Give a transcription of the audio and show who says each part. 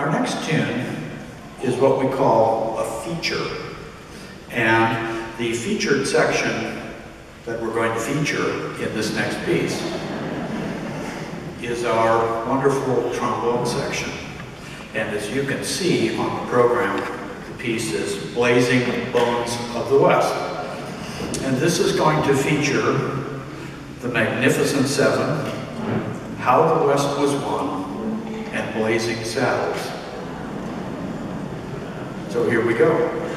Speaker 1: our next tune is what we call a feature. And the featured section that we're going to feature in this next piece is our wonderful trombone section. And as you can see on the program, the piece is Blazing Bones of the West. And this is going to feature the Magnificent Seven, How the West Was Won, Blazing Saddles. So here we go.